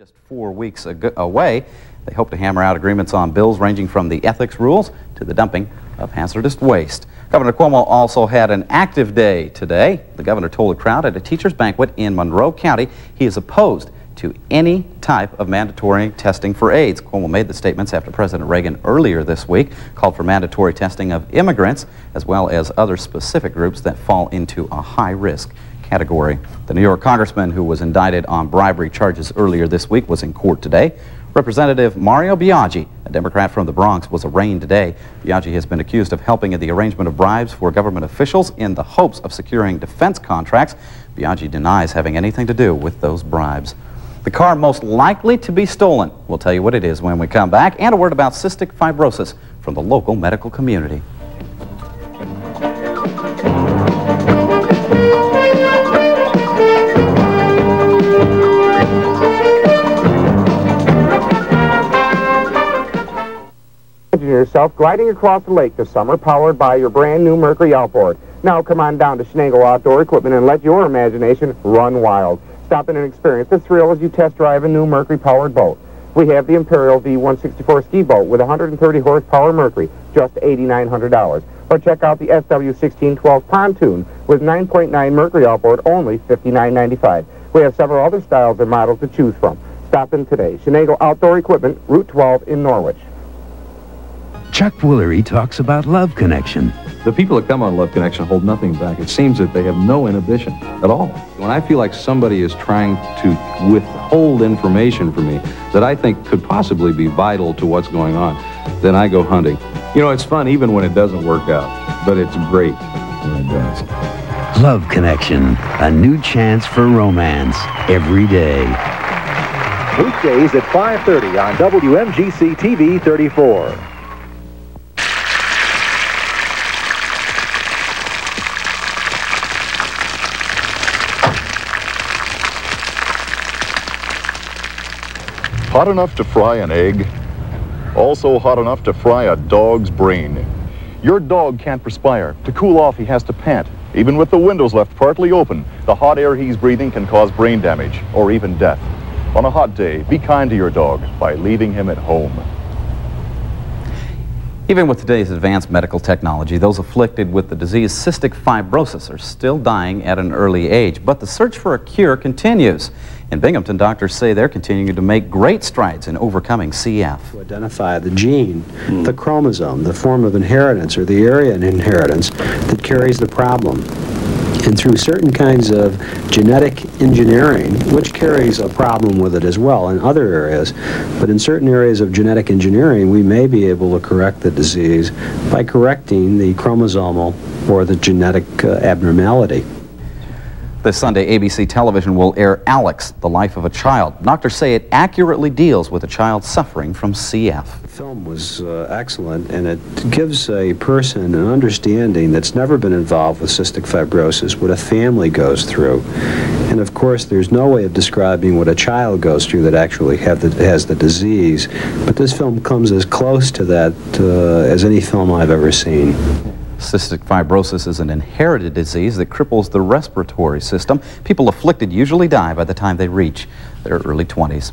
Just four weeks away, they hope to hammer out agreements on bills ranging from the ethics rules to the dumping of hazardous waste. Governor Cuomo also had an active day today. The governor told a crowd at a teacher's banquet in Monroe County he is opposed to any type of mandatory testing for AIDS. Cuomo made the statements after President Reagan earlier this week called for mandatory testing of immigrants as well as other specific groups that fall into a high risk category. The New York congressman who was indicted on bribery charges earlier this week was in court today. Representative Mario Biaggi, a Democrat from the Bronx, was arraigned today. Biaggi has been accused of helping in the arrangement of bribes for government officials in the hopes of securing defense contracts. Biaggi denies having anything to do with those bribes. The car most likely to be stolen. We'll tell you what it is when we come back, and a word about cystic fibrosis from the local medical community. Yourself gliding across the lake this summer powered by your brand new Mercury outboard. Now come on down to Schnagle Outdoor Equipment and let your imagination run wild. Stop in and experience the thrill as you test drive a new Mercury powered boat. We have the Imperial V164 ski boat with 130 horsepower Mercury, just $8,900. Or check out the SW1612 pontoon with 9.9 Mercury outboard, only $59.95. We have several other styles and models to choose from. Stop in today. Schnagle Outdoor Equipment, Route 12 in Norwich. Chuck Woolery talks about Love Connection. The people that come on Love Connection hold nothing back. It seems that they have no inhibition at all. When I feel like somebody is trying to withhold information from me that I think could possibly be vital to what's going on, then I go hunting. You know, it's fun even when it doesn't work out, but it's great when it does. Love Connection, a new chance for romance every day. Weekdays at 5.30 on WMGC TV 34. Hot enough to fry an egg, also hot enough to fry a dog's brain. Your dog can't perspire. To cool off, he has to pant. Even with the windows left partly open, the hot air he's breathing can cause brain damage or even death. On a hot day, be kind to your dog by leaving him at home. Even with today's advanced medical technology, those afflicted with the disease cystic fibrosis are still dying at an early age. But the search for a cure continues. In Binghamton, doctors say they're continuing to make great strides in overcoming CF. To identify the gene, mm. the chromosome, the form of inheritance or the area in inheritance that carries the problem. And through certain kinds of genetic engineering, which carries a problem with it as well in other areas, but in certain areas of genetic engineering, we may be able to correct the disease by correcting the chromosomal or the genetic uh, abnormality. This Sunday, ABC television will air Alex, the life of a child. Doctors say it accurately deals with a child suffering from CF. The film was uh, excellent, and it gives a person an understanding that's never been involved with cystic fibrosis, what a family goes through. And of course, there's no way of describing what a child goes through that actually the, has the disease, but this film comes as close to that uh, as any film I've ever seen. Cystic fibrosis is an inherited disease that cripples the respiratory system. People afflicted usually die by the time they reach their early 20s.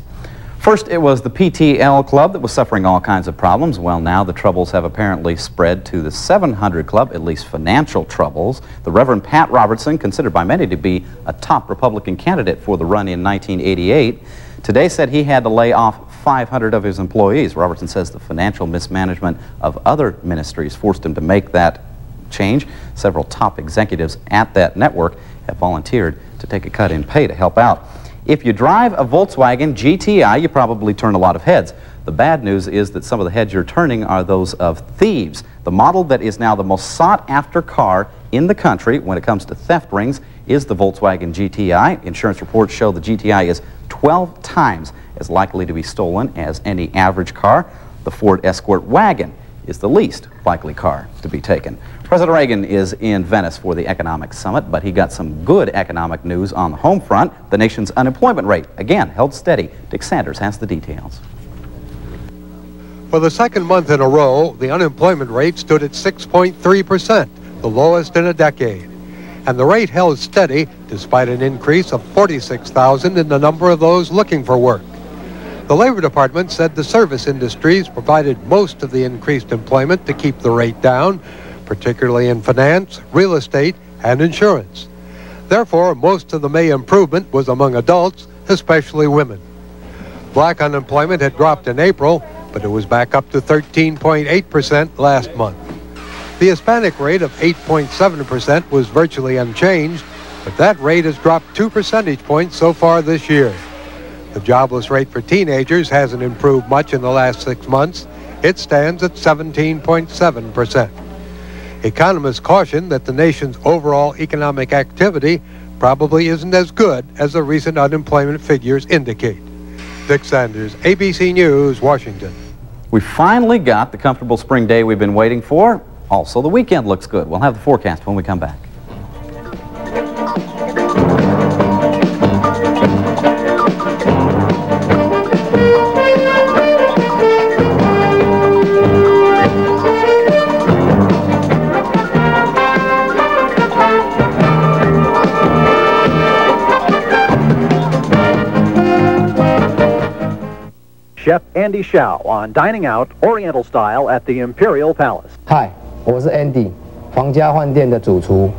First, it was the PTL Club that was suffering all kinds of problems. Well, now the troubles have apparently spread to the 700 Club, at least financial troubles. The Reverend Pat Robertson, considered by many to be a top Republican candidate for the run in 1988, today said he had to lay off 500 of his employees. Robertson says the financial mismanagement of other ministries forced him to make that change. Several top executives at that network have volunteered to take a cut in pay to help out. If you drive a Volkswagen GTI, you probably turn a lot of heads. The bad news is that some of the heads you're turning are those of thieves. The model that is now the most sought after car in the country when it comes to theft rings is the Volkswagen GTI. Insurance reports show the GTI is 12 times as likely to be stolen as any average car. The Ford Escort wagon is the least likely car to be taken. President Reagan is in Venice for the economic summit, but he got some good economic news on the home front. The nation's unemployment rate, again, held steady. Dick Sanders has the details. For the second month in a row, the unemployment rate stood at 6.3%, the lowest in a decade. And the rate held steady despite an increase of 46,000 in the number of those looking for work. The Labor Department said the service industries provided most of the increased employment to keep the rate down, particularly in finance, real estate, and insurance. Therefore, most of the May improvement was among adults, especially women. Black unemployment had dropped in April, but it was back up to 13.8% last month. The Hispanic rate of 8.7% was virtually unchanged, but that rate has dropped two percentage points so far this year. The jobless rate for teenagers hasn't improved much in the last six months. It stands at 17.7%. Economists caution that the nation's overall economic activity probably isn't as good as the recent unemployment figures indicate. Dick Sanders, ABC News, Washington. We finally got the comfortable spring day we've been waiting for. Also, the weekend looks good. We'll have the forecast when we come back. Chef Andy Shao on Dining Out Oriental Style at the Imperial Palace. 嗨，我是 Andy，皇家饭店的主厨。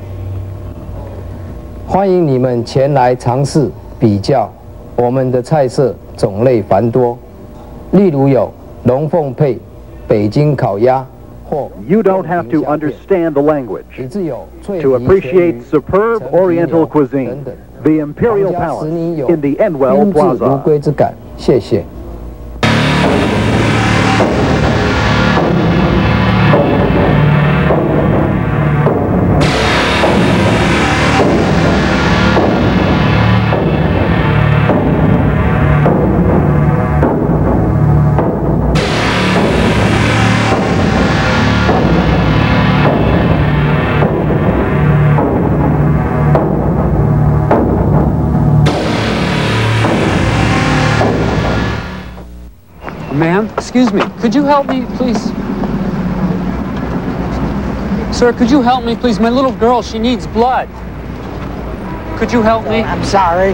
欢迎你们前来尝试比较我们的菜色种类繁多，例如有龙凤配、北京烤鸭或 You don't have to understand the language 以至有脆 to 皮 appreciate 全鱼 superb 陈皮 Oriental 牛 cuisine. 等等。 The Imperial 皇家 Palace 食泥有 in the Enwell 宾至如 Plaza. Excuse me. Could you help me, please? Sir, could you help me, please? My little girl, she needs blood. Could you help me? I'm sorry.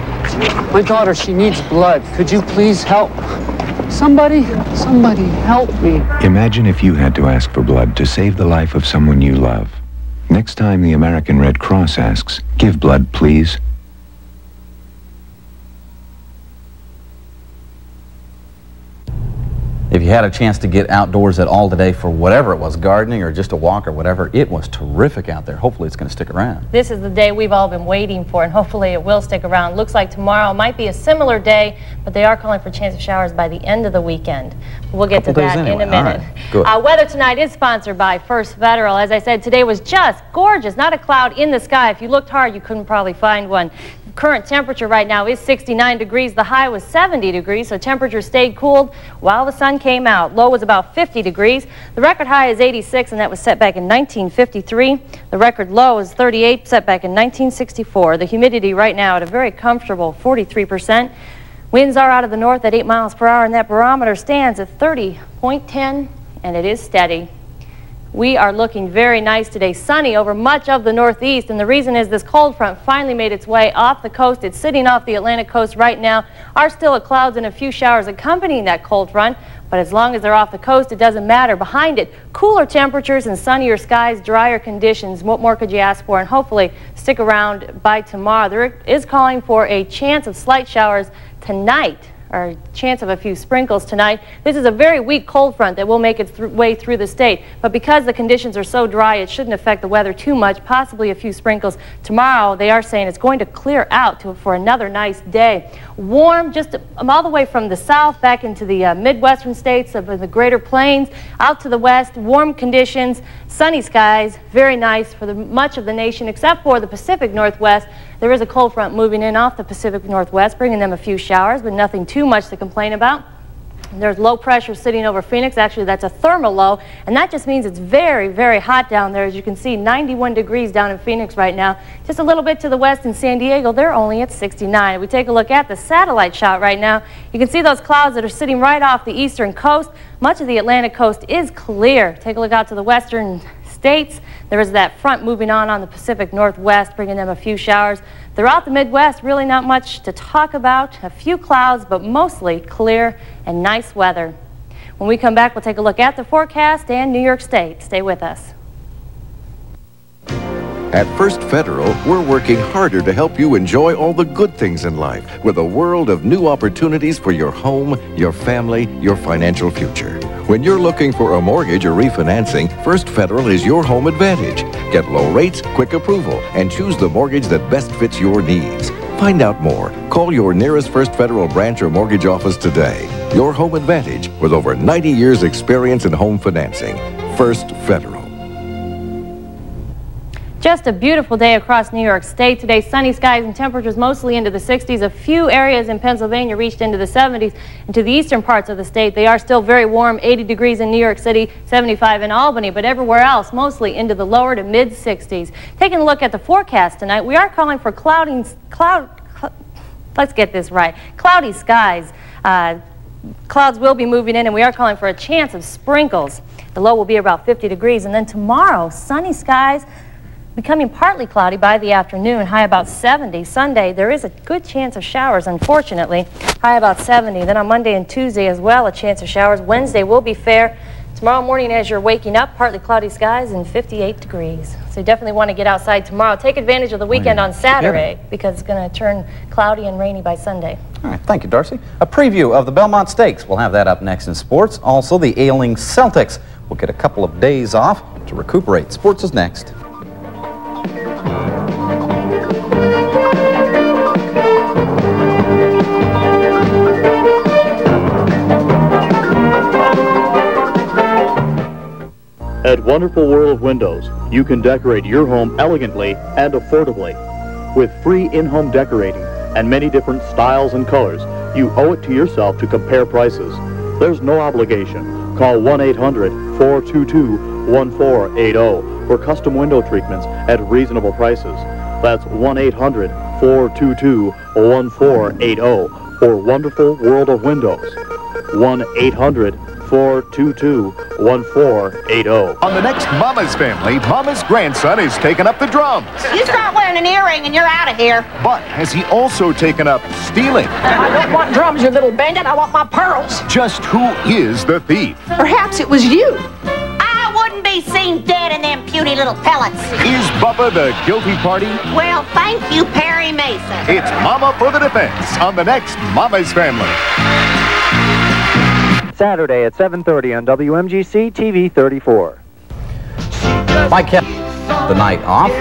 My daughter, she needs blood. Could you please help? Somebody, somebody help me. Imagine if you had to ask for blood to save the life of someone you love. Next time the American Red Cross asks, give blood, please. If you had a chance to get outdoors at all today for whatever it was, gardening or just a walk or whatever, it was terrific out there. Hopefully it's going to stick around. This is the day we've all been waiting for, and hopefully it will stick around. Looks like tomorrow might be a similar day, but they are calling for chance of showers by the end of the weekend. We'll get to that anyway. in a minute. right. Uh, weather tonight is sponsored by First Federal. As I said, today was just gorgeous. Not a cloud in the sky. If you looked hard, you couldn't probably find one. Current temperature right now is 69 degrees. The high was 70 degrees, so temperature stayed cooled while the sun came out. Low was about 50 degrees. The record high is 86, and that was set back in 1953. The record low is 38, set back in 1964. The humidity right now at a very comfortable 43%. Winds are out of the north at 8 miles per hour, and that barometer stands at 30.10, and it is steady. We are looking very nice today, sunny over much of the northeast, and the reason is this cold front finally made its way off the coast. It's sitting off the Atlantic coast right now. Are still a clouds and a few showers accompanying that cold front, but as long as they're off the coast, it doesn't matter. Behind it, cooler temperatures and sunnier skies, drier conditions. What more could you ask for? And hopefully stick around by tomorrow. There is calling for a chance of slight showers tonight or chance of a few sprinkles tonight. This is a very weak cold front that will make its th way through the state. But because the conditions are so dry, it shouldn't affect the weather too much, possibly a few sprinkles. Tomorrow, they are saying it's going to clear out to, for another nice day. Warm, just um, all the way from the south back into the uh, Midwestern states of the Greater Plains, out to the west, warm conditions, sunny skies, very nice for the, much of the nation except for the Pacific Northwest. There is a cold front moving in off the Pacific Northwest, bringing them a few showers, but nothing too much to complain about. There's low pressure sitting over Phoenix. Actually, that's a thermal low, and that just means it's very, very hot down there. As you can see, 91 degrees down in Phoenix right now. Just a little bit to the west in San Diego, they're only at 69. If we take a look at the satellite shot right now, you can see those clouds that are sitting right off the eastern coast. Much of the Atlantic coast is clear. Take a look out to the western states. There is that front moving on on the Pacific Northwest, bringing them a few showers. Throughout the Midwest, really not much to talk about. A few clouds, but mostly clear and nice weather. When we come back, we'll take a look at the forecast and New York State. Stay with us. At First Federal, we're working harder to help you enjoy all the good things in life with a world of new opportunities for your home, your family, your financial future. When you're looking for a mortgage or refinancing, First Federal is your home advantage. Get low rates, quick approval, and choose the mortgage that best fits your needs. Find out more. Call your nearest First Federal branch or mortgage office today. Your home advantage with over 90 years experience in home financing. First Federal. Just a beautiful day across New York State today. Sunny skies and temperatures mostly into the 60s. A few areas in Pennsylvania reached into the 70s. And to the eastern parts of the state, they are still very warm. 80 degrees in New York City, 75 in Albany. But everywhere else, mostly into the lower to mid 60s. Taking a look at the forecast tonight, we are calling for clouding, cloud, cl let's get this right, cloudy skies. Uh, clouds will be moving in, and we are calling for a chance of sprinkles. The low will be about 50 degrees. And then tomorrow, sunny skies becoming partly cloudy by the afternoon, high about 70. Sunday, there is a good chance of showers, unfortunately, high about 70. Then on Monday and Tuesday as well, a chance of showers. Wednesday will be fair. Tomorrow morning, as you're waking up, partly cloudy skies and 58 degrees. So you definitely want to get outside tomorrow. Take advantage of the weekend on Saturday because it's going to turn cloudy and rainy by Sunday. All right, thank you, Darcy. A preview of the Belmont Stakes. We'll have that up next in sports. Also, the ailing Celtics will get a couple of days off to recuperate. Sports is next. At Wonderful World of Windows, you can decorate your home elegantly and affordably. With free in-home decorating and many different styles and colors, you owe it to yourself to compare prices. There's no obligation. Call 1-800-422-1480 for custom window treatments at reasonable prices. That's 1-800-422-1480 for Wonderful World of Windows. 1-800-422-1480. On the next Mama's Family, Mama's grandson has taken up the drums. You start wearing an earring and you're out of here. But has he also taken up stealing? I don't want drums, you little bandit. I want my pearls. Just who is the thief? Perhaps it was you. I wouldn't be seen dead in them puny little pellets. Is Bubba the guilty party? Well, thank you, Perry Mason. It's Mama for the defense on the next Mama's Family. Saturday at 7.30 on WMGC TV 34. Mike kept the night off.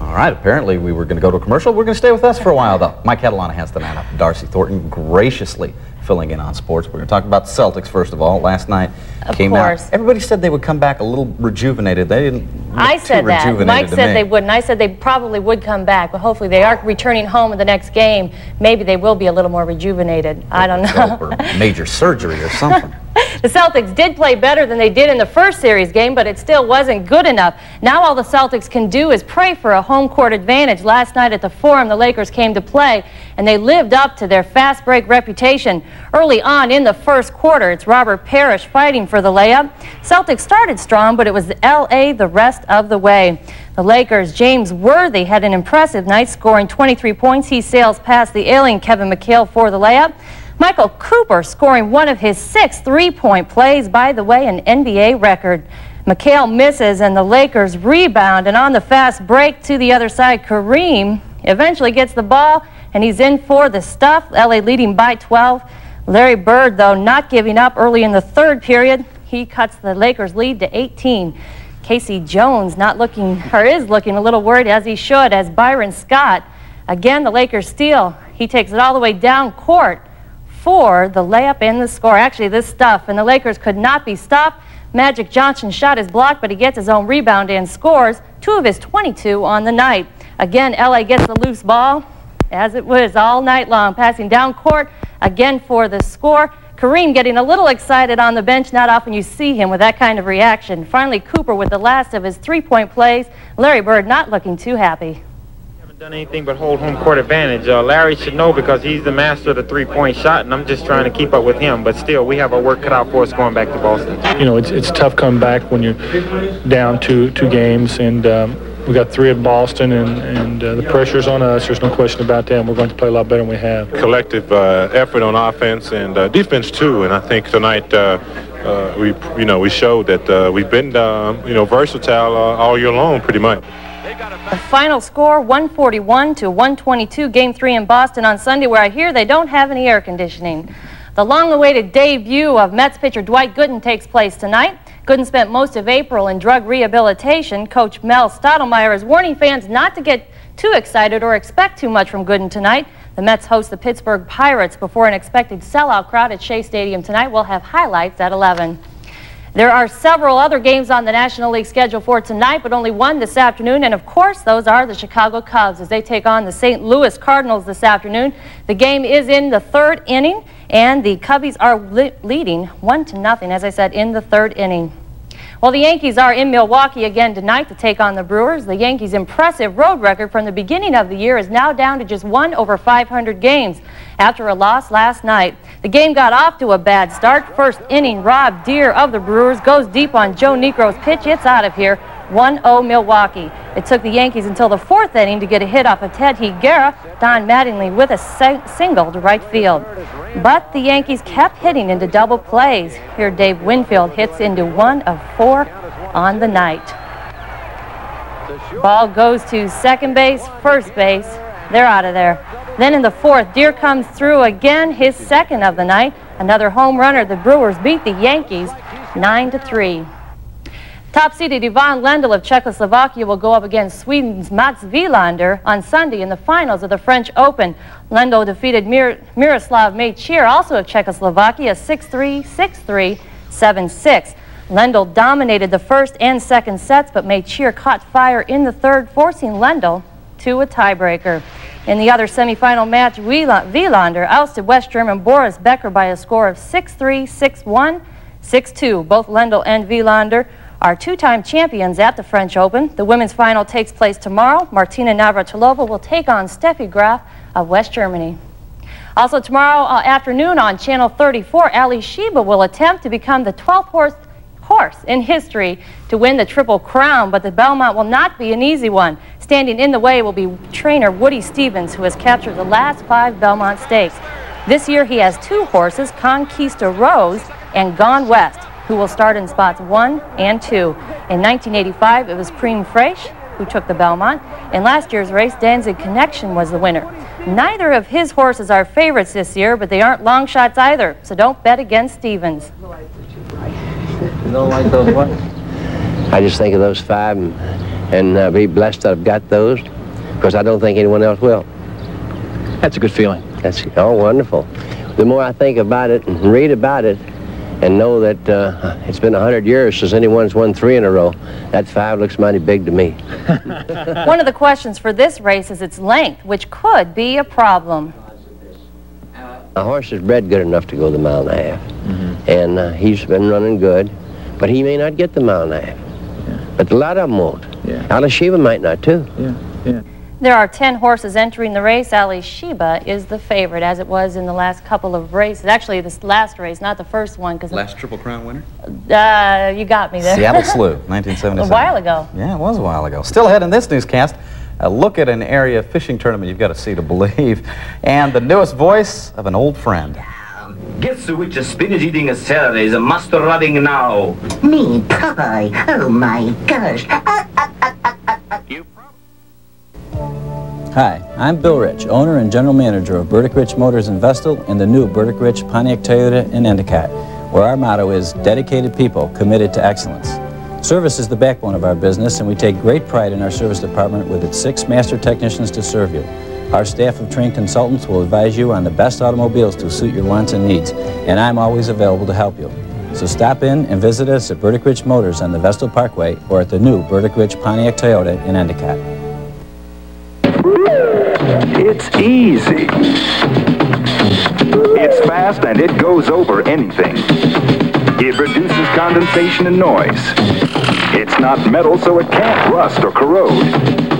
All right, apparently we were going to go to a commercial. We're going to stay with us for a while, though. Mike Catalana has the man up. Darcy Thornton graciously filling in on sports. We're going to talk about the Celtics, first of all. Last night Of came course. out. Everybody said they would come back a little rejuvenated. They didn't I said that. Mike said me. they wouldn't. I said they probably would come back, but hopefully they are returning home in the next game. Maybe they will be a little more rejuvenated. I don't know. Or major surgery or something. The Celtics did play better than they did in the first series game, but it still wasn't good enough. Now all the Celtics can do is pray for a home court advantage. Last night at the Forum, the Lakers came to play, and they lived up to their fast break reputation. Early on in the first quarter, it's Robert Parish fighting for the layup. Celtics started strong, but it was L.A. the rest of the way. The Lakers' James Worthy had an impressive night, scoring 23 points. He sails past the alien Kevin McHale for the layup. Michael Cooper scoring one of his six three-point plays, by the way, an NBA record. McHale misses and the Lakers rebound, and on the fast break to the other side, Kareem eventually gets the ball, and he's in for the stuff. LA leading by 12. Larry Bird, though, not giving up early in the third period. He cuts the Lakers lead to 18. K.C. Jones not looking, or is looking a little worried, as he should, as Byron Scott. Again, the Lakers steal. He takes it all the way down court for the layup and the score. Actually, this stuff, and the Lakers could not be stopped. Magic Johnson shot his block, but he gets his own rebound and scores two of his 22 on the night. Again, LA gets the loose ball, as it was all night long, passing down court again for the score. Kareem getting a little excited on the bench. Not often you see him with that kind of reaction. Finally, Cooper with the last of his three-point plays. Larry Bird not looking too happy. Done anything but hold home court advantage. Uh, Larry should know because he's the master of the three-point shot, and I'm just trying to keep up with him. But still, we have our work cut out for us going back to Boston. you know, it's, it's tough coming back when you're down two two games, and um, we got three at Boston, and, and uh, the pressure's on us. There's no question about that. And we're going to play a lot better than we have. Collective uh, effort on offense and uh, defense too, and I think tonight uh, uh, we, you know, we showed that uh, we've been, you know, versatile all year long, pretty much. The final score, 141 to 122, Game 3 in Boston on Sunday, where I hear they don't have any air conditioning. The long-awaited debut of Mets pitcher Dwight Gooden takes place tonight. Gooden spent most of April in drug rehabilitation. Coach Mel Stottlemyre is warning fans not to get too excited or expect too much from Gooden tonight. The Mets host the Pittsburgh Pirates before an expected sellout crowd at Shea Stadium tonight. We'll have highlights at 11. There are several other games on the National League schedule for tonight, but only one this afternoon. And of course, those are the Chicago Cubs as they take on the St. Louis Cardinals this afternoon. The game is in the third inning, and the Cubbies are leading one to nothing, as I said, in the third inning. Well, the Yankees are in Milwaukee again tonight to take on the Brewers. The Yankees' impressive road record from the beginning of the year is now down to just one over 500 games after a loss last night. The game got off to a bad start. First inning, Rob Deer of the Brewers goes deep on Joe Niekro's pitch. It's out of here. 1-0 Milwaukee. It took the Yankees until the fourth inning to get a hit off of Ted Higuera, Don Mattingly with a single to right field. But the Yankees kept hitting into double plays. Here Dave Winfield hits into one of four on the night. Ball goes to second base, first base. They're out of there. Then in the fourth, Deer comes through again, his second of the night. Another home runner. The Brewers beat the Yankees 9 to 3. Top seeded Ivan Lendl of Czechoslovakia will go up against Sweden's Mats Wilander on Sunday in the finals of the French Open. Lendl defeated Mir Miroslav Mecir, also of Czechoslovakia, 6-3, 6-3, 7-6. Lendl dominated the first and second sets, but Mecir caught fire in the third, forcing Lendl to a tiebreaker. In the other semifinal match, Wilander ousted West German Boris Becker by a score of 6-3, 6-1, 6-2. Both Lendl and Wilander are two-time champions at the French Open. The women's final takes place tomorrow. Martina Navratilova will take on Steffi Graf of West Germany. Also tomorrow uh, afternoon on Channel 34, Alysheba will attempt to become the 12th horse, horse in history to win the Triple Crown, but the Belmont will not be an easy one. Standing in the way will be trainer Woody Stephens, who has captured the last five Belmont Stakes. This year he has two horses, Conquistarose and Gone West who will start in spots one and two. In 1985, it was Creme Fraiche who took the Belmont. In last year's race, Danzig Connection was the winner. Neither of his horses are favorites this year, but they aren't long shots either, so don't bet against Stephens. You don't like those ones? I just think of those five and, and uh, be blessed that I've got those, because I don't think anyone else will. That's a good feeling. That's oh wonderful. The more I think about it and read about it, and know that uh, it's been 100 years since anyone's won three in a row. That five looks mighty big to me. One of the questions for this race is its length, which could be a problem. A horse is bred good enough to go the mile and a half, mm -hmm. and uh, he's been running good, but he may not get the mile and a half. Yeah. But a lot of them won't. Yeah. Alysheba might not, too. Yeah, yeah. There are 10 horses entering the race. Alysheba is the favorite, as it was in the last couple of races. Actually, this last race, not the first one. because Last Triple Crown winner? Uh, you got me there. Seattle Slew, 1977. a while ago. Yeah, it was a while ago. Still ahead in this newscast, a look at an area fishing tournament you've got to see to believe, and the newest voice of an old friend. Guess which spinach-eating a celery is a master rubbing now? Me, Popeye. Oh, my gosh. Hi, I'm Bill Rich, owner and general manager of Burdick Rich Motors in Vestal and the new Burdick Rich Pontiac Toyota in Endicott, where our motto is dedicated people committed to excellence. Service is the backbone of our business, and we take great pride in our service department with its six master technicians to serve you. Our staff of trained consultants will advise you on the best automobiles to suit your wants and needs, and I'm always available to help you. So stop in and visit us at Burdick Rich Motors on the Vestal Parkway or at the new Burdick Rich Pontiac Toyota in Endicott. It's easy. It's fast and it goes over anything. It reduces condensation and noise. It's not metal, so it can't rust or corrode.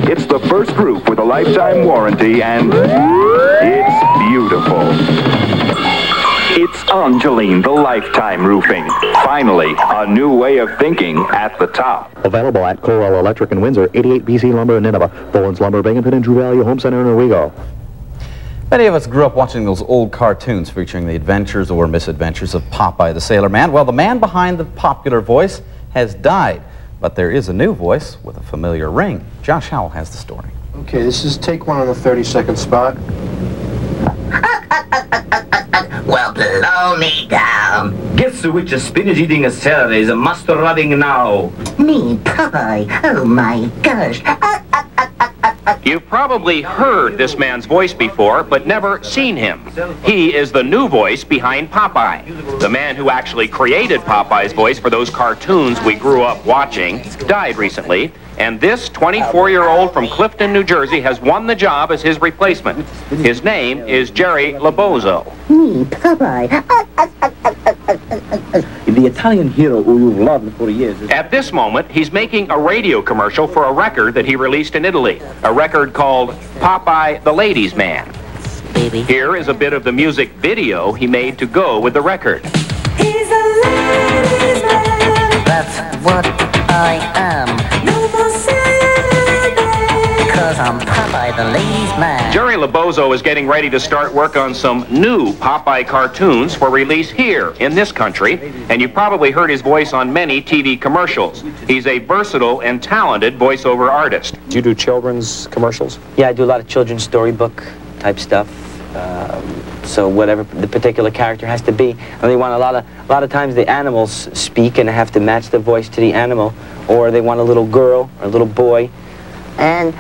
It's the first roof with a lifetime warranty, and it's beautiful. It's Angeline, the Lifetime Roofing. Finally, a new way of thinking at the top. Available at Coral Electric in Windsor, 88 BC Lumber in Nineveh, Bowen's Lumber, Binghamton, and Drew Valley Home Center in Owego. Many of us grew up watching those old cartoons featuring the adventures or misadventures of Popeye the Sailor Man. Well, the man behind the popular voice has died, but there is a new voice with a familiar ring. Josh Howell has the story. Okay, this is take one on the 30 second spot. Well, blow me down. Guess which spinach eating celery is a mustard running now? Me, Popeye. Oh my gosh. Uh, uh, uh, You've probably heard this man's voice before, but never seen him. He is the new voice behind Popeye. The man who actually created Popeye's voice for those cartoons we grew up watching died recently, and this 24-year-old from Clifton, New Jersey has won the job as his replacement. His name is Jerry Labozo. Me, Popeye. The Italian hero who you've loved for years. At this moment, he's making a radio commercial for a record that he released in Italy, a record called Popeye the Ladies' Man. Here is a bit of the music video he made to go with the record. He's a lamb! That's what I am. Cause I'm Popeye the ladies' man. Jerry Labozo is getting ready to start work on some new Popeye cartoons for release here in this country, and you've probably heard his voice on many TV commercials. He's a versatile and talented voiceover artist. Do you do children's commercials? Yeah, I do a lot of children's storybook type stuff. Um, so whatever the particular character has to be, and they want a lot of a lot of times the animals speak and have to match the voice to the animal, or they want a little girl or a little boy. And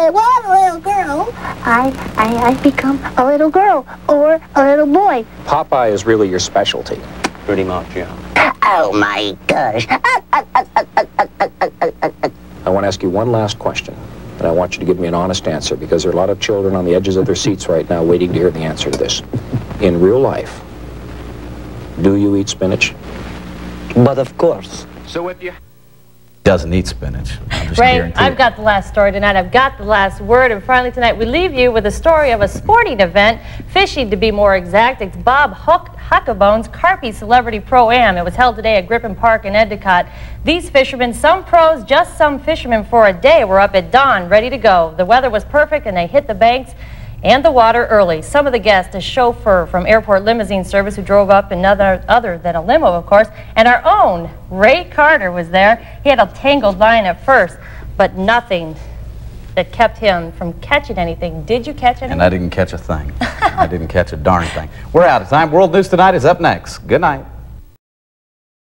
if they want a little girl, I, I, I become a little girl or a little boy. Popeye is really your specialty. Pretty much, yeah. Oh my gosh. I want to ask you one last question, and I want you to give me an honest answer because there are a lot of children on the edges of their seats right now waiting to hear the answer to this. In real life, do you eat spinach? But of course. So if you Doesn't eat spinach. Ray, I've got the last story tonight. I've got the last word. And finally tonight, we leave you with a story of a sporting event, fishing to be more exact. It's Bob Huck Huckabone's Carpy Celebrity Pro-Am. It was held today at Grippen Park in Endicott. These fishermen, some pros, just some fishermen for a day, were up at dawn, ready to go. The weather was perfect, and they hit the banks and the water early. Some of the guests, a chauffeur from Airport Limousine Service who drove up in other, other than a limo, of course, and our own Ray Carter was there. He had a tangled line at first, but nothing that kept him from catching anything. Did you catch anything? And I didn't catch a thing. I didn't catch a darn thing. We're out of time. World News Tonight is up next. Good night.